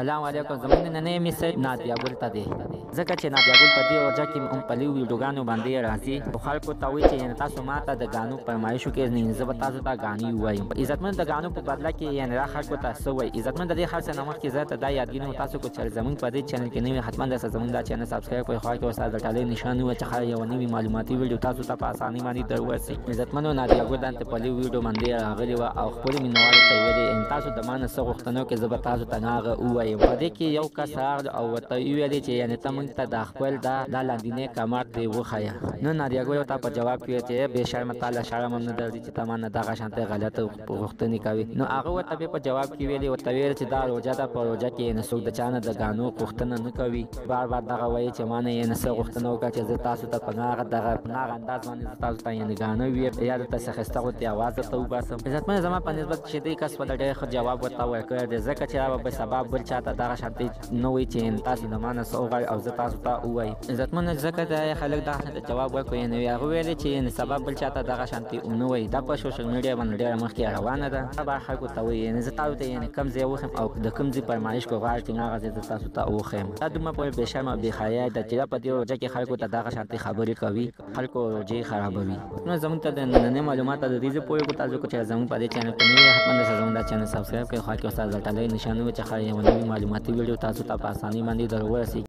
سلام علیکم زمونږ نه نه می سید نادیا ګل ته دی ځکه چې نادیا ګل په دې وجه کې هم په لیو ویډیوګانو باندې راځي او خلکو ته وایي چې تاسو ما ته د غانو پرمایشو کې نه زه به تاسو ته غاني وایم عزتمن د غانو په بدله کې یې نه خلکو ته سوې عزتمن د دې خاصه نمک کې زه ته دا یادګینو په تاسو کو چر زمون په دې چینل کې نوی حتما د زمون دا چینل سبسکرایب کړئ خو کې وسه د ټاله نشان و چې خای یو نوی معلوماتي ویډیو تاسو ته په اسانۍ باندې دروسي عزتمنو نادیا ګردان ته په دې ویډیو باندې راغلی و او خپل مینوال ته ویلي ان تاسو د مانه څه غوښتنو کې زب تاسو ته ناغه وایم په دې کې یو کس راغل او ورته ویلي چې یعنی ته مونږ ته د خپل دا د لاندینې کمات دی وخایا نو نادیا ګردان ته په جواب کې چې به شرم تعالی شرم نه درځي چې تمانه دغه شانته غلطه پوښتنې کوي نو هغه ورته په جواب کې ویلي ورته ویل چې دا روژه ده په روژه کې نه څوک د چانه د غانو غوښتنه نه کوي بار بار دغه وایي چې مانه یې نه څه غوښتنه وکړه چې زه تاسو ته په هغه دغه په هغه انداز باندې زه تاسو ته یې غانه وی یا د تاسو خسته غوته आवाज ته وباسم عزتمن زما په نسبت چې دې کس ولګي خو جواب ورته ورکړ دې ځکه چې هغه به سبب بل چاته دغه شانتي نو وی چې تاسو د مانه سو غړ او زه تاسو ته وای عزتمن زکه د خلک دا جواب ورکوي نو هغه ویل چې ان سبب بل چاته دغه شانتي اونو وای دا په سوشل میډیا باندې ډیره مخکې روانه ده سبا خلکو ته وی ان زه تاسو ته یې کم ځای وخم او د کم ځای پرمایش کو غواړ چې هغه زه تاسو ته وخم دا دومره په بشرم او بخایه د چې په دې ورځ کې خلکو ته دغه شانتي خبرې کوي خلکو روجي خرابوي نو زموږ ته د نننې معلومات د دې پوهې کو تاسو کو چې زموږ په دې چینل کې نوی حتما د زموږ دا چینل سبسکرایب کړئ خو کې استاد ټاله نشانه وي چې خای یو نوی معلوماتي ویډیو تاسو ته په اسانۍ باندې درورسي